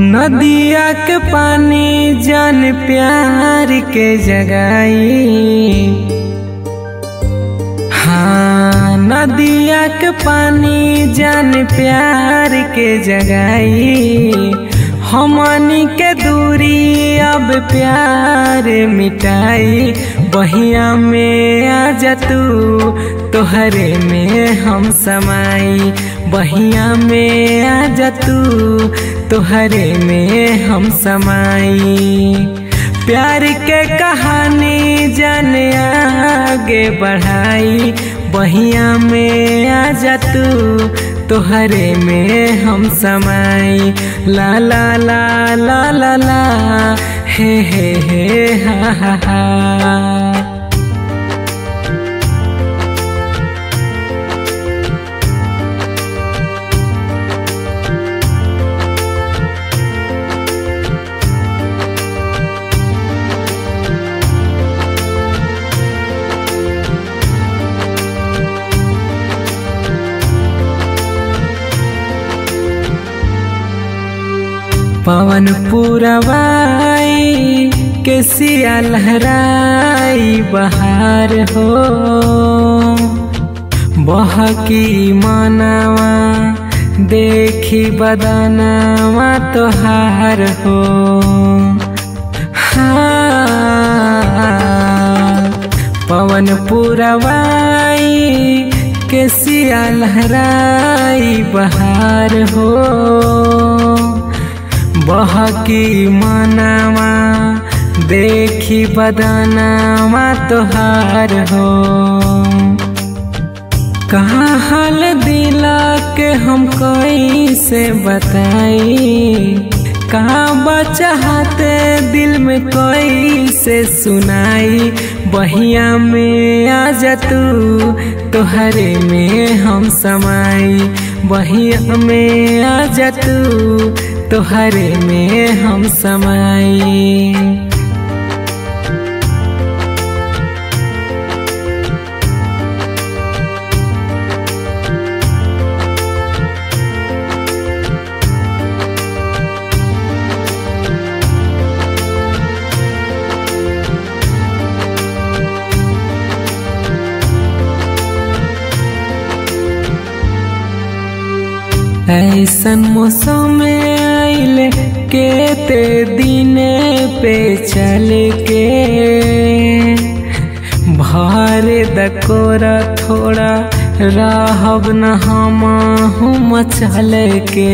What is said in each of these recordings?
नदिया के पानी जान प्यार के जगाई। हाँ नदिया के पानी जान प्यार के जगाई। हमनी के दूरी अब प्यार मिटाई। बहिया में आ जा तू, तोहरे में हम समाई। बहिया में आ जा तू तोहरे में हम समाई। प्यार के कहानी जाने आगे बढ़ाई। बहिया में आ जा तू तोहरे में हम समाई। ला ला ला ला ला ला, हे हे हे, हा हा हा। पवन पुरवाई के सिया लहराई, बहार हो। बहकी मनावा, देखी बदनावा तोहार हो। हाँ पवन पुरवाई के सिया लहराई, बहार हो। बहकी मनावा, देखी बदनावा तोहार हो। कहाँ हाल दिला के हम कोई से बताई? कहाँ बचाते दिल में कोई से सुनाई? बहिया में आ जा तू, तोहरे में हम समाई। बहिया में आ जा तू तोहरे में हम समाई। ऐसन मौसम आइले के ते दिने पे चल के भार दकोरा थोड़ा राहब न हम मचल के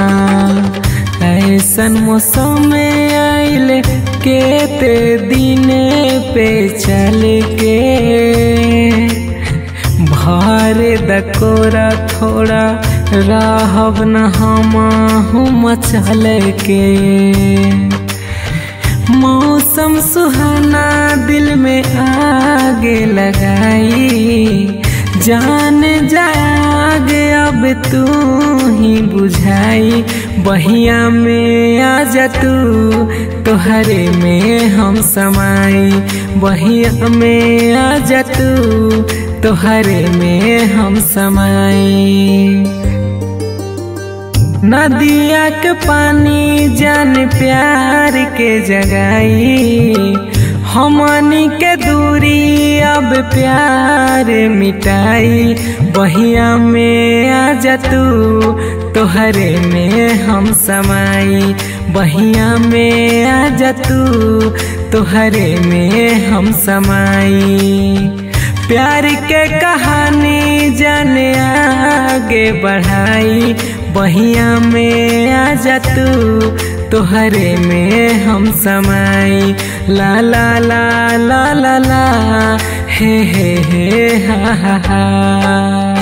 हाँ ऐसन मौसम आइले के ते दिने पे चल के राहब न हम मचल के। मौसम सुहाना दिल में आगे लगाई। जान जागे, अब तू ही बुझाई। बहिया में आ जा तू, तोहरे में हम समाई। बहिया में आ जा तू, तोहरे में हम समाई। नदिया के पानी जान प्यार के जगाई। हमनी के दूरी अब प्यार मिटाई। बहिया में आ जा तू, तोहरे में हम समाई। बहिया में आ जा तू, तोहरे में हम समाई। प्यार के कहानी जाने आगे बढ़ाई। बहिया में आ जा तू, तोहरे में हम समाई। ला ला ला ला ला ला, हे हे हे, हा हा हा।